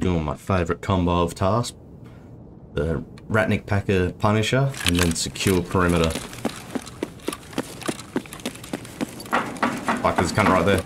doing my favourite combo of tasks. The Ratnik Packer Punisher and then secure perimeter. Fuck, there's a cunt right there.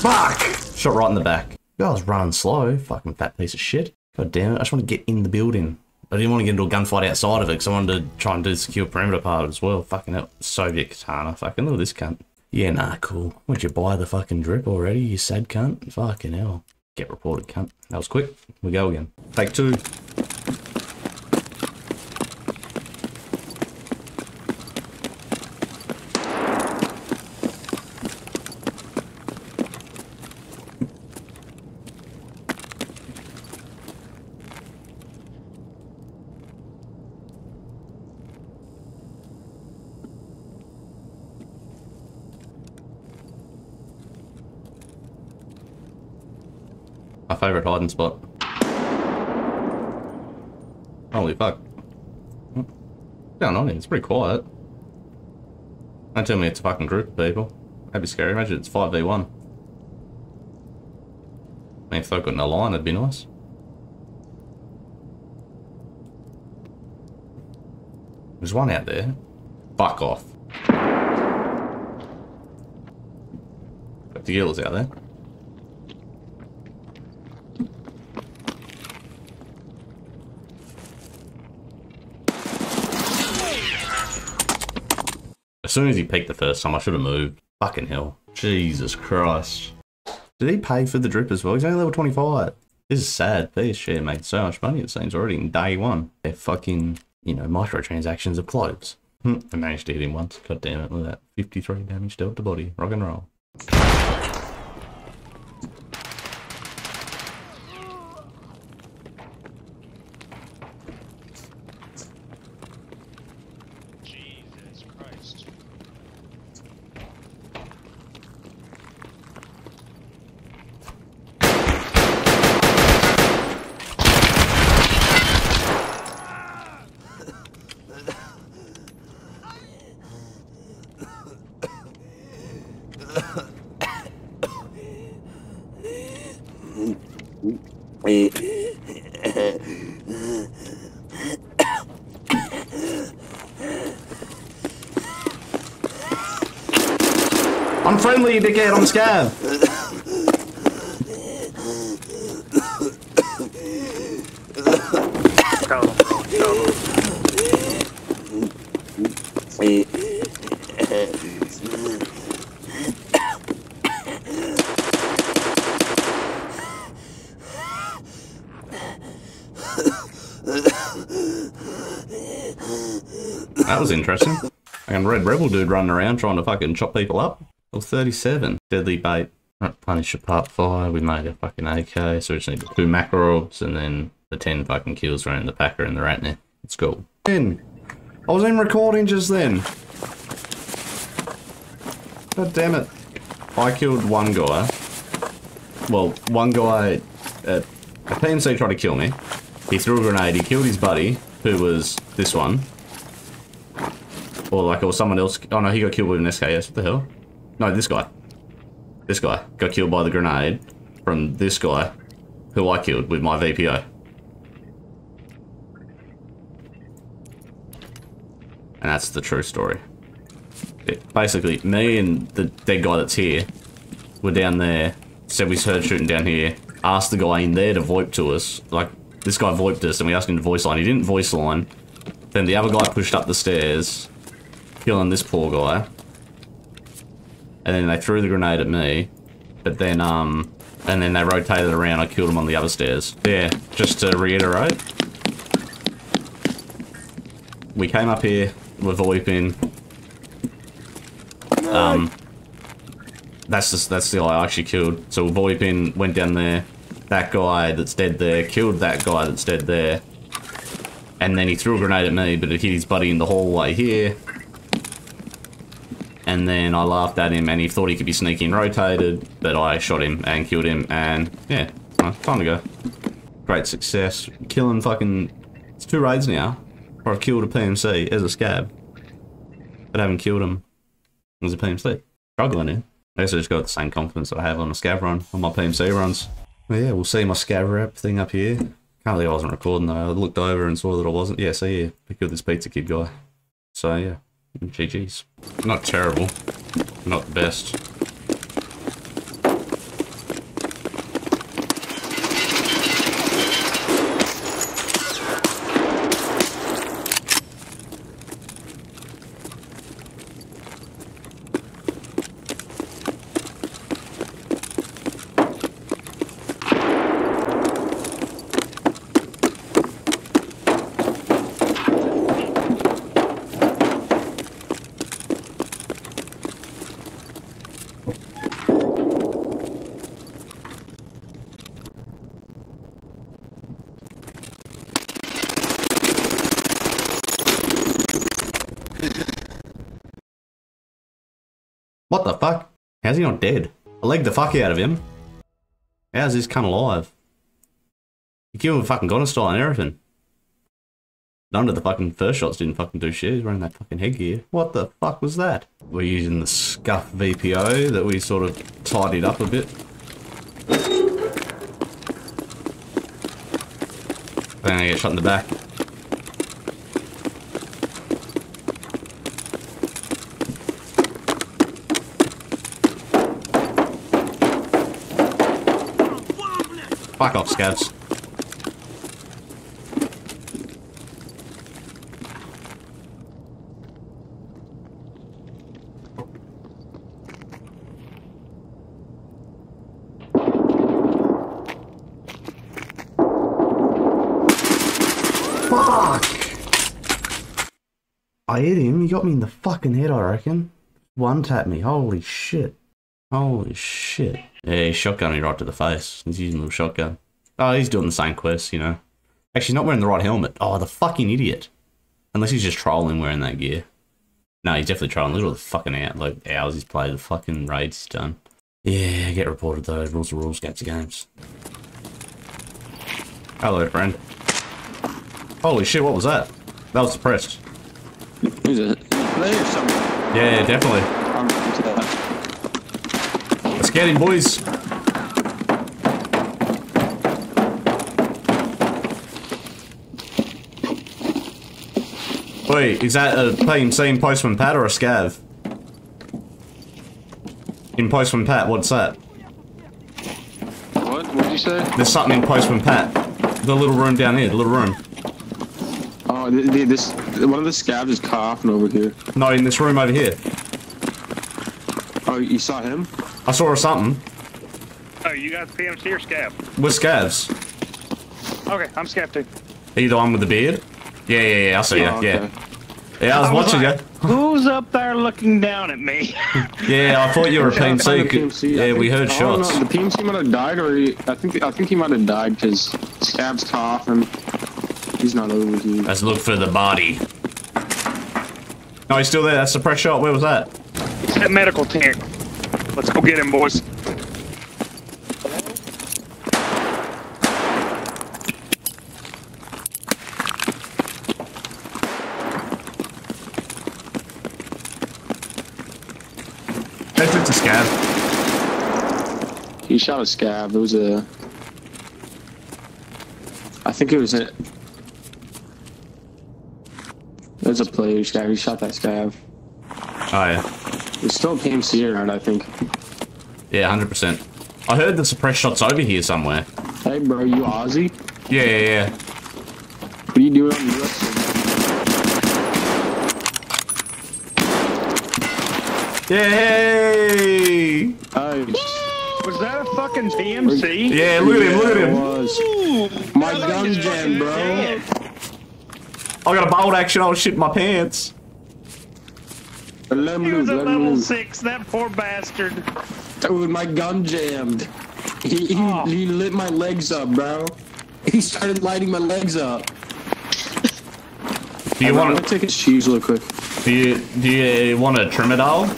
Fuck! Shot right in the back. I was running slow, fucking fat piece of shit. God damn it, I just want to get in the building. I didn't want to get into a gunfight outside of it because I wanted to try and do the secure perimeter part as well. Fucking hell, Soviet katana. Fucking look at this cunt. Yeah, nah, cool. Where'd you buy the fucking drip already, you sad cunt? Fucking hell. Get reported, cunt. That was quick. We go again. Take two. My favourite hiding spot. Holy fuck. Going on here? It's pretty quiet. Don't tell me it's a fucking group of people. That'd be scary. Imagine it's 5v1. I mean, if they've got a line, it'd be nice. There's one out there. Fuck off. Got the gills out there. Soon as he peeked the first time, I should have moved. Fucking hell. Jesus Christ. Did he pay for the drip as well? He's only level 25. This is sad. BSG made so much money, it seems, already in day one. They're fucking, you know, microtransactions of clothes. Hmm, I managed to hit him once. God damn it, look at that. 53 damage dealt to body. Rock and roll. Jesus Christ. I'm friendly, dickhead. I'm scav. Tell him, bro. Tell him. That was interesting. And Red Rebel dude running around trying to fucking chop people up. Level 37. Deadly bait. Punisher part 5. We made a fucking AK. So we just need two Makarovs and then the 10 fucking kills around the Packer and the Ratner. It's cool. In. I was in recording just then. God damn it. I killed one guy. Well, one guy at a PMC tried to kill me. He threw a grenade. He killed his buddy, who was this one. Or like, or someone else. Oh no, he got killed with an SKS. What the hell? No, this guy. This guy got killed by the grenade from this guy, who I killed with my VPO. And that's the true story. It- basically, me and the dead guy that's here were down there, said we heard shooting down here, asked the guy in there to VoIP to us. Like, this guy VoIPed us and we asked him to voice line. He didn't voice line. Then the other guy pushed up the stairs, killing this poor guy. And then they threw the grenade at me. But then, um, and then they rotated around. I killed him on the other stairs. Yeah, just to reiterate. We came up here, we're VoIPing. Um, that's just, that's the guy I actually killed. So VoIPing went down there. That guy that's dead there killed that guy that's dead there. And then he threw a grenade at me, but it hit his buddy in the hallway here. And then I laughed at him and he thought he could be sneaky and rotated, but I shot him and killed him and yeah, well, time to go. Great success. Killing fucking... It's two raids now. Where I've killed a PMC as a scav. But I haven't killed him as a PMC. Struggling here. I guess I just got the same confidence that I have on a scav run, on my PMC runs. But yeah, we'll see my scav rep thing up here. Can't believe I wasn't recording though. I looked over and saw that I wasn't. Yeah, so yeah, we killed this pizza kid guy. So yeah, GG's. Not terrible. Not the best. What the fuck? How's he not dead? I legged the fuck out of him. How's this cunt alive? He killed him with fucking Goddess style and everything. None of the fucking first shots didn't fucking do shit. He's wearing that fucking headgear. What the fuck was that? We're using the scuff VPO that we sort of tidied up a bit. Then I get shot in the back. Fuck off. Fuck! I hit him, he got me in the fucking head, I reckon. One tap me, holy shit. Holy shit. Yeah, he's shotgunning right to the face. He's using a little shotgun. Oh, he's doing the same quest, you know. Actually, he's not wearing the right helmet. Oh, the fucking idiot. Unless he's just trolling wearing that gear. No, he's definitely trolling. Look at all the fucking out, like, hours he's played, the fucking raids he's done. Yeah, get reported though. Rules are rules, games are games. Hello, friend. Holy shit, what was that? That was suppressed. Who's it? There's. Yeah, definitely. I'm into that. Let's get him, boys. Wait, is that a in Postman Pat or a scav? In Postman Pat, what's that? What? What did you say? There's something in Postman Pat. The little room down here, the little room. Oh, th th this one of the scavs is coughing over here. No, in this room over here. Oh, you saw him? I saw something. Oh, you got PMC or Scav? We're scavs. Okay, I'm Scav too. Are you the one with the beard? Yeah, yeah, yeah, I see you, Oh, okay. yeah. Yeah, I was I was watching like, you. Who's up there looking down at me? Yeah, I thought you were a PMC. PMC. I Yeah, we heard oh, I don't know, shots. The PMC might have died, or he, I think I think he might have died because scav's coughing. He's not over here. Let's look for the body. No, he's still there. That's the press shot. Where was that? It's that medical tank. Let's go get him, boys. That's it's a scav. He shot a scav. It was a. I think it was a. It was a player scav. He shot that scav. Oh yeah, It's still a PMC around, I think. yeah, hundred percent. I heard the suppress shots over here somewhere. Hey, bro, you Aussie? Yeah, yeah, yeah. What are you doing on the US? Yay! Nice. Was that a fucking PMC? Yeah, look at him, look at him. was. My gun jam, bro. I got a bolt action. Oh shit, my pants. Let him He was loose, a let him level loose. six, that poor bastard. Dude, my gun jammed. He, he, Oh. he lit my legs up, bro. He started lighting my legs up. Do you want gonna take his cheese real quick. Do you do you want a Tramadol?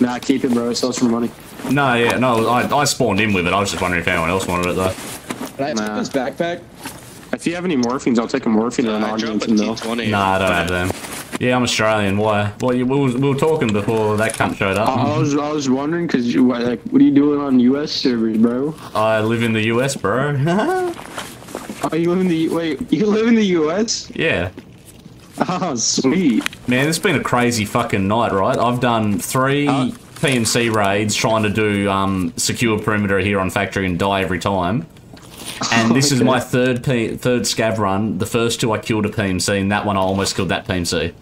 Nah, keep it, bro. It sells for money. No, yeah, no. I I spawned in with it. I was just wondering if anyone else wanted it though. Can I take Nah. this backpack? If you have any morphines, I'll take a morphine and an I oxygen drop a from though. Nah, I don't have them. Yeah, I'm Australian. Why? Well, you, we, were, we were talking before that cunt showed up. I, was I was wondering because you what, like what are you doing on U.S. servers, bro? I live in the US, bro. Oh, you live in the wait? You live in the U.S. yeah. Oh, sweet. Man, it's been a crazy fucking night, right? I've done three Uh, PMC raids trying to do um, secure perimeter here on factory and die every time. And this is my third P- third scav run. The first two I killed a PMC, and that one I almost killed that PMC.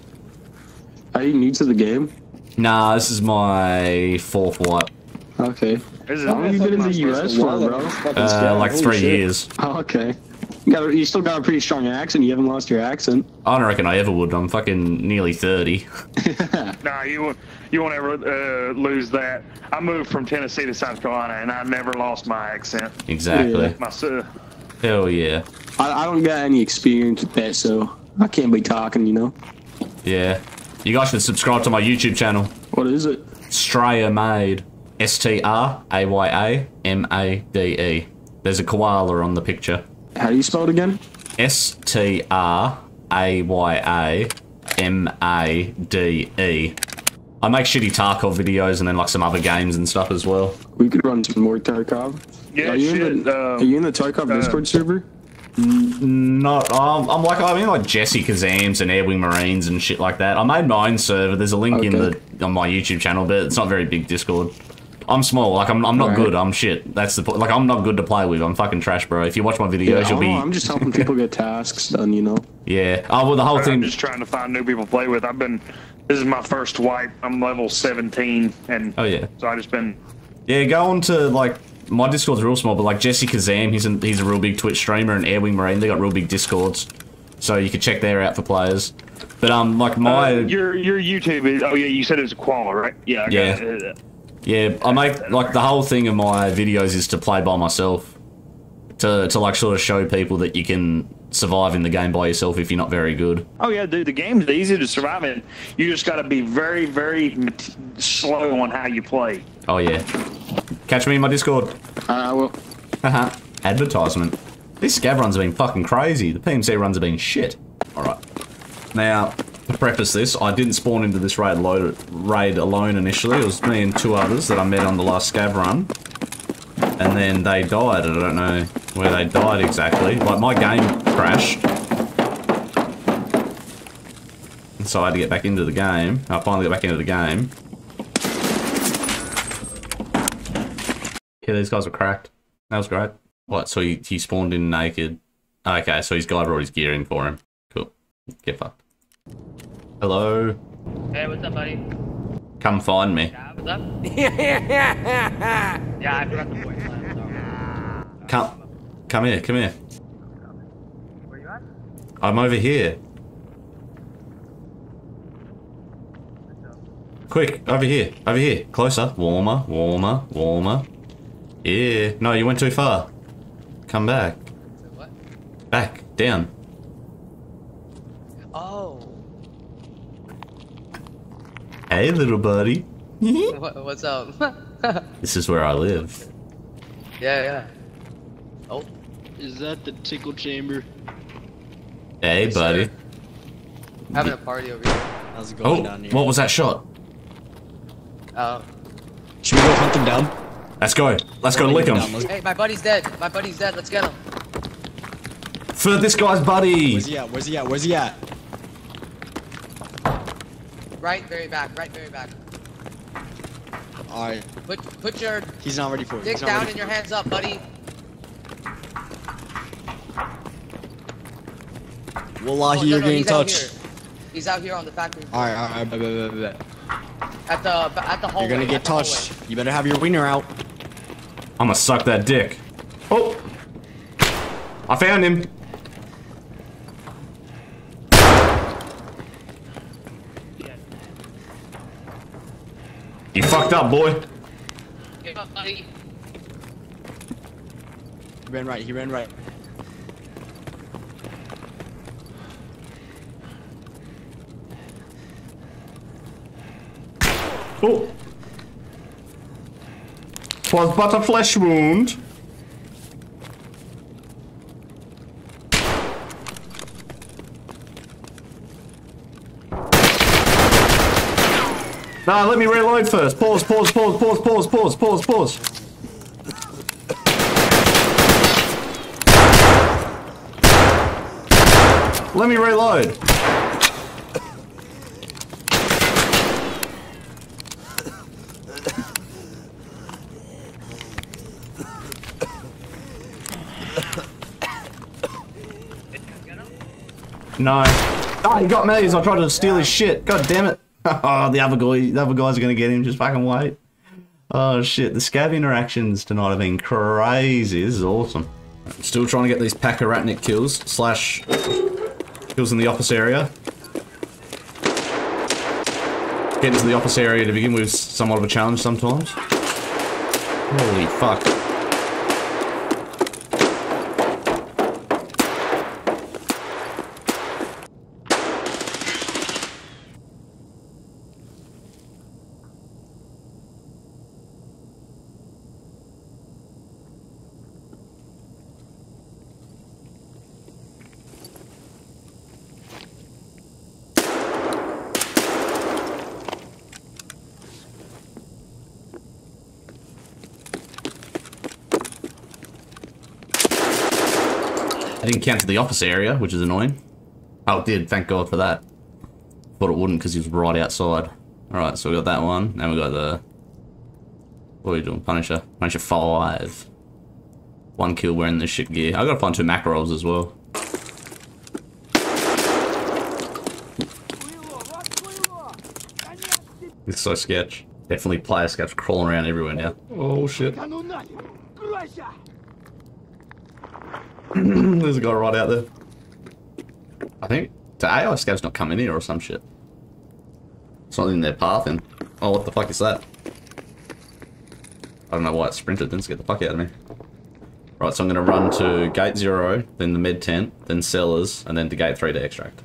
Are you new to the game? Nah, this is my fourth wipe. Okay. This is How long have you been in the U.S. for, bro? Uh, like three years. Oh, okay. You, got a, you still got a pretty strong accent. You haven't lost your accent. I don't reckon I ever would. I'm fucking nearly 30. Nah, you won't. You won't ever uh, lose that. I moved from Tennessee to South Carolina, and I never lost my accent. Exactly. Yeah. My uh, Hell yeah. I, I don't got any experience with that, so I can't be talking. You know. Yeah. You guys should subscribe to my YouTube channel. What is it? Straya Made. S T R A Y A M A D E. There's a koala on the picture. How do you spell it again? S T R A Y A M A D E. I make shitty Tarkov videos and then like some other games and stuff as well. We could run some more Tarkov. Yeah, are you shit, in the um, Are you in the Tarkov uh, Discord server? Not, um, I'm like, I mean, like Jesse Kazams and Airwing Marines and shit like that. I made my own server. There's a link in the on my YouTube channel, but it's not very big Discord. I'm small. Like I'm, I'm not Alright. good. I'm shit. That's the point. Like I'm not good to play with. I'm fucking trash, bro. If you watch my videos, I you'll be. know, I'm just helping people get tasks done. You know. Yeah. Oh well, the whole I'm thing. just trying to find new people to play with. I've been. This is my first wipe. I'm level 17, and Oh yeah. so I just been. Yeah. Go on to like my Discord's real small, but like Jesse Kazam, he's a, he's a real big Twitch streamer, and Airwing Marine, they got real big Discords, so you could check there out for players. But um, like my Uh, your your YouTube is. Oh yeah, you said it was a koala, right? Yeah. I Yeah. Yeah, I make like the whole thing of my videos is to play by myself. To to like sort of show people that you can survive in the game by yourself if you're not very good. Oh yeah, dude. The game's easy to survive in. You just got to be very, very slow on how you play. Oh yeah. Catch me in my Discord. Uh, well, Haha. Advertisement. These scav runs have been fucking crazy. The PMC runs have been shit. Alright. Now, to preface this, I didn't spawn into this raid, raid alone initially. It was me and two others that I met on the last scav run. And then they died. I don't know where they died exactly. Like, my game crashed. And so I had to get back into the game. I finally got back into the game. These guys were cracked. That was great. What? So he, he spawned in naked. Okay, so his guy brought his gear in for him. Cool. Get fucked. Hello. Hey, what's up, buddy? Come find me. Yeah, what's up? yeah, I forgot the voice line. Sorry. Come. Come here. Come here. Where you at? I'm over here. Quick, over here. Over here. Closer. Warmer. Warmer. Warmer. Yeah. No, you went too far. Come back. What? Back. Down. Oh. Hey, little buddy. What, what's up? This is where I live. yeah. Yeah. Oh. Is that the tickle chamber? Hey, Yes, buddy. sir. Having a party over here. How's it oh, going Oh, down here? what was that shot? Oh. Should we go hunt them down? Let's go. Let's go lick him. Hey, my buddy's dead. My buddy's dead. Let's get him. For this guy's buddy. Where's he at? Where's he at? Where's he at? Right, very back. Right, very back. Alright, Put put your he's not ready for it. dick He's not down ready and your hands up, buddy. it. Wallahi, Oh, no, you're no, getting he's out touched. here. He's out here on the factory. floor. Alright, alright, bet, bet, bet, bet. At the at the hallway. You're gonna get touched. You better have your wiener out. I'm gonna suck that dick. Oh! I found him. You fucked up, boy. Give up, buddy. He ran right, he ran right. Oh. Twas but a flesh wound. No, let me reload first. Pause, pause, pause, pause, pause, pause, pause, pause. Let me reload. No. Oh, he got me as I tried to steal his shit. God damn it. Oh, the other guy, the other guys are gonna get him. Just fucking wait. Oh shit, the scav interactions tonight have been crazy. This is awesome. Still trying to get these Pakaratnik kills slash kills in the office area. Getting to the office area to begin with is somewhat of a challenge sometimes. Holy fuck. Didn't count to the office area, which is annoying. Oh, it did. Thank God for that. Thought it wouldn't because he was right outside. Alright, so we got that one. Now we got the... What are we doing? Punisher. Punisher 5. One kill wearing this shit gear. I gotta find two macros as well. It's so sketch. Definitely player sketch crawling around everywhere now. Oh shit. There's a guy right out there. I think the AI scav's not coming here or some shit. It's not in their path and oh what the fuck is that? I don't know why it sprinted, didn't get the fuck out of me. Right, so I'm gonna run to gate zero, then the med tent, then cellars, and then to gate three to extract.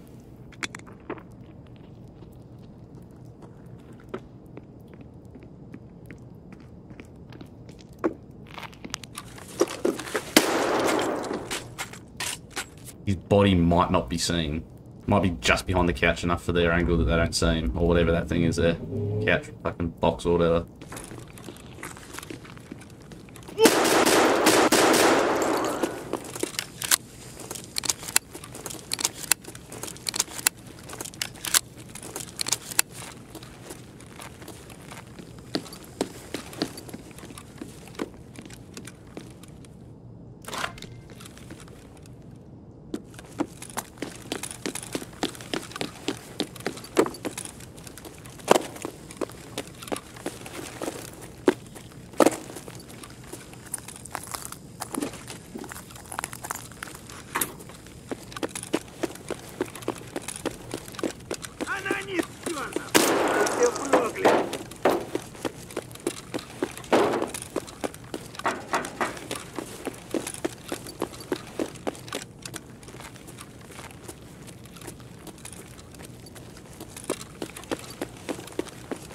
His body might not be seen. Might be just behind the couch enough for their angle that they don't see him, or whatever that thing is there. Couch, fucking box or whatever.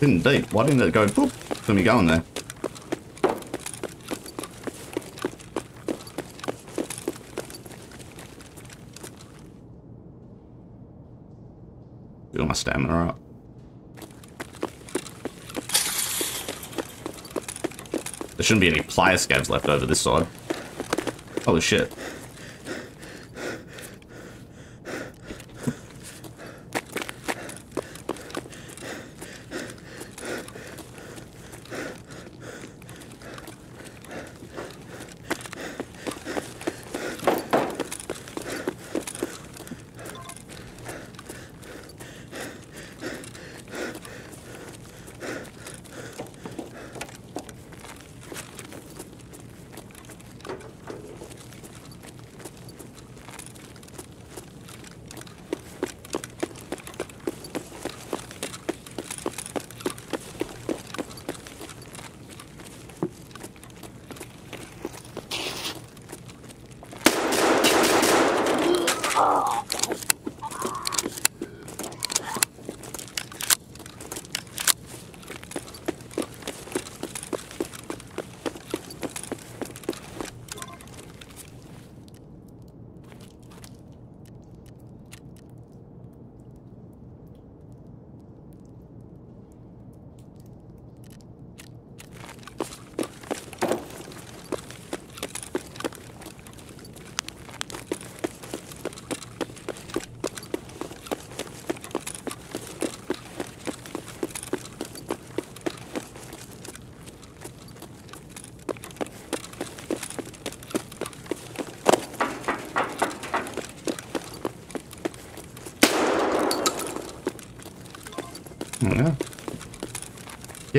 Didn't deep. Why didn't it go boop for me going there? Got my stamina up. There shouldn't be any player scavs left over this side. Holy shit.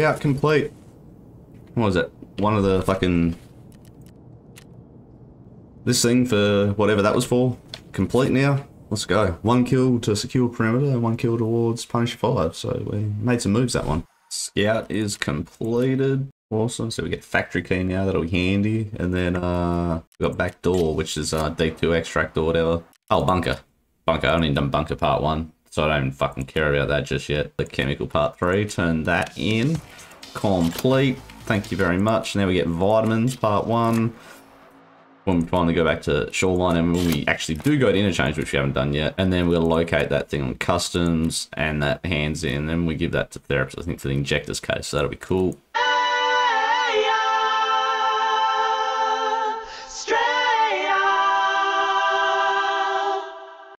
Yeah, complete. What was it? One of the fucking... This thing for whatever that was for. Complete now. Let's go. One kill to secure perimeter, one kill towards Punisher 5. So we made some moves that one. Scout is completed. Awesome. So we get factory key now. That'll be handy. And then uh, we got back door, which is uh, D2 extract or whatever. Oh, bunker. Bunker. I only done bunker part one. So I don't fucking care about that just yet. The chemical part three. Turn that in. Complete. Thank you very much. Now we get vitamins part one when we finally go back to shoreline and when we actually do go to interchange which we haven't done yet and then we'll locate that thing on customs and that hands in and we give that to therapist i think for the injectors case so that'll be cool